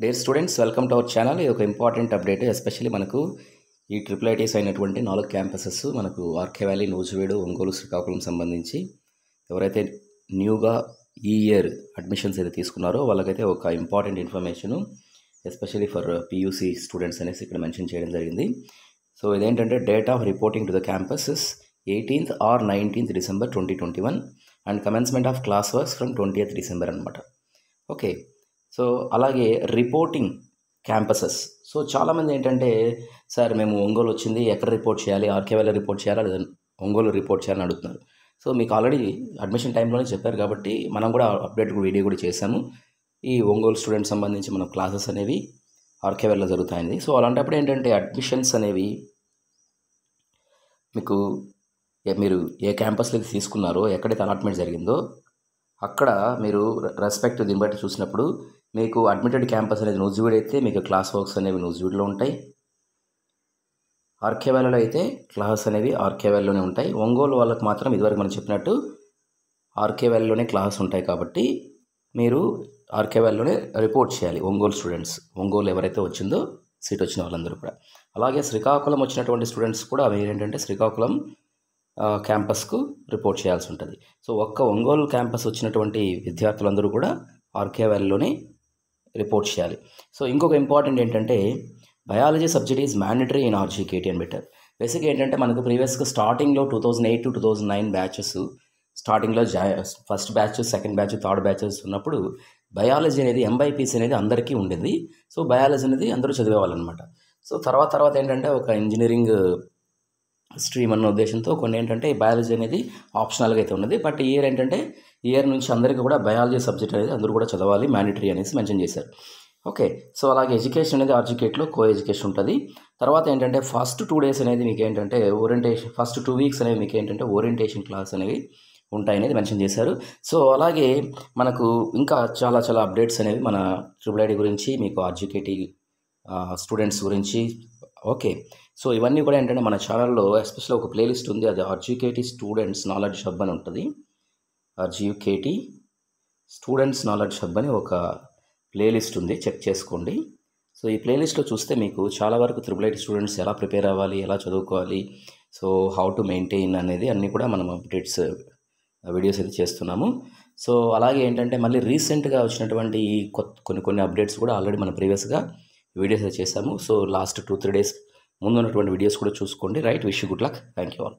Dear students welcome to our channel ఇది ఒక important update especially మనకు ఈ ట్రిపుల్ ఐటీస్ అయినటువంటి నాలుగు క్యాంపసెస్ మనకు ఆర్కే వ్యాలీ నూజివీడు ఒంగోలు శ్రీకాకుళం సంబంధించి ఎవరైతే న్యూగా ఈ ఇయర్ అడ్మిషన్స్ అయితే తీసుకున్నారో వాళ్ళకైతే ఒక important information especially for PUC students అనేసి ఇక్కడ మెన్షన్ చేయడం జరిగింది. సో ఇదేంటంటే date of reporting to the campuses eighteenth or nineteenth December twenty twenty one and commencement of class works from twenty December అనమాట ఓకే సో అలాగే reporting campuses. So చాలామంది ఏంటంటే sir మేము ఒంగోలు వచ్చింది ఎక్కడ రిపోర్ట్ చేయాలి? ఆర్కేవైలో రిపోర్ట్ చేయాలా? లేదా ఒంగోలు రిపోర్ట్ చేయాలని అడుగుతున్నారు. సో మీకు ఆల్రెడీ అడ్మిషన్ టైంలోనే చెప్పారు కాబట్టి మనం కూడా అప్డేట్ వీడియో కూడా చేశాము. ఈ ఒంగోలు స్టూడెంట్స్ సంబంధించి మన క్లాసెస్ అనేవి ఆర్కేవైల్లో జరుగుతాయింది సో అలాంటప్పుడు ఏంటంటే అడ్మిషన్స్ అనేవి మీకు మీరు ఏ క్యాంపస్లోకి తీసుకున్నారో ఎక్కడైతే అలాట్మెంట్ జరిగిందో అక్కడ మీరు రెస్పెక్ట్ దీన్ని బట్టి చూసినప్పుడు మీకు అడ్మిటెడ్ క్యాంపస్ అనేది నూజివీడ్ అయితే మీకు క్లాస్ వర్క్స్ అనేవి నూజివీడ్లో ఉంటాయి. ఆర్కేవెల్లో అయితే క్లాస్ అనేవి ఆర్కేవెల్లోనే ఉంటాయి. ఒంగోలు వాళ్ళకి మాత్రం ఇదివరకు మనం చెప్పినట్టు ఆర్కేవెల్లోనే క్లాస్ ఉంటాయి కాబట్టి మీరు ఆర్కేవెల్లోనే రిపోర్ట్ చేయాలి ఒంగోలు స్టూడెంట్స్ ఒంగోలు ఎవరైతే వచ్చిందో సీట్ వచ్చిన వాళ్ళందరూ కూడా. అలాగే శ్రీకాకుళం వచ్చినటువంటి స్టూడెంట్స్ కూడా అవి ఏంటంటే శ్రీకాకుళం క్యాంపస్కు రిపోర్ట్ చేయాల్సి ఉంటుంది. సో ఒక్క ఒంగోలు క్యాంపస్ వచ్చినటువంటి విద్యార్థులందరూ కూడా ఆర్కే వ్యాలీలోనే రిపోర్ట్ చేయాలి. సో ఇంకొక ఇంపార్టెంట్ ఏంటంటే biology subject is mandatory in RGKT అని పెట్టారు బేసిక్గా ఏంటంటే మనకు ప్రీవియస్గా స్టార్టింగ్లో two thousand eight to two thousand nine batches స్టార్టింగ్లో జా first batch second batch third batches ఉన్నప్పుడు బయాలజీ అనేది ఎంబైపీసీ అనేది అందరికీ ఉండేది. సో బయాలజీ అనేది అందరూ చదివేవాళ్ళనమాట. సో తర్వాత తర్వాత ఏంటంటే ఒక ఇంజనీరింగ్ స్ట్రీమ్ అన్న ఉద్దేశంతో కొన్ని ఏంటంటే బయాలజీ అనేది ఆప్షనల్గా అయితే ఉన్నది. బట్ ఇయర్ ఏంటంటే ఇయర్ నుంచి అందరికీ కూడా బయాలజీ సబ్జెక్ట్ అనేది అందరూ కూడా చదవాలి మ్యాండటరీ అనేసి మెన్షన్ చేశారు. ఓకే సో అలాగే ఎడ్యుకేషన్ అనేది ఆర్జికేట్లో కో ఎడ్యుకేషన్ ఉంటుంది. తర్వాత ఏంటంటే ఫస్ట్ టూ డేస్ అనేది మీకు ఏంటంటే ఓరియంటేషన్ ఫస్ట్ టూ వీక్స్ అనేవి మీకు ఏంటంటే ఓరియంటేషన్ క్లాస్ అనేవి ఉంటాయి అనేది మెన్షన్ చేశారు. సో అలాగే మనకు ఇంకా చాలా చాలా అప్డేట్స్ అనేవి మన ట్రిపుల్ ఐడి గురించి మీకు ఆర్జికేటీ స్టూడెంట్స్ గురించి ఓకే. సో ఇవన్నీ కూడా ఏంటంటే మన ఛానల్లో ఎస్పెషల్లీ ఒక ప్లేలిస్ట్ ఉంది. అది ఆర్జికేటీ స్టూడెంట్స్ నాలెడ్జ్ హబ్ అని ఉంటుంది. ఆర్జికేటీ స్టూడెంట్స్ నాలెడ్జ్ హబ్ అని ఒక ప్లేలిస్ట్ ఉంది. చెక్ చేసుకోండి. సో ఈ ప్లేలిస్ట్లో చూస్తే మీకు చాలా వరకు త్రిబుల్ ఐటీ స్టూడెంట్స్ ఎలా ప్రిపేర్ అవ్వాలి ఎలా చదువుకోవాలి సో హౌ టు మెయింటైన్ అనేది అన్నీ కూడా మనం అప్డేట్స్ వీడియోస్ అయితే చేస్తున్నాము. సో అలాగే ఏంటంటే మళ్ళీ రీసెంట్గా వచ్చినటువంటి ఈ కొత్త కొన్ని కొన్ని అప్డేట్స్ కూడా ఆల్రెడీ మనం ప్రీవియస్గా వీడియోస్ అయితే so last two three days ముందు ఉన్నటువంటి వీడియోస్ కూడా చూసుకోండి. Right? Wish good luck. Thank you all.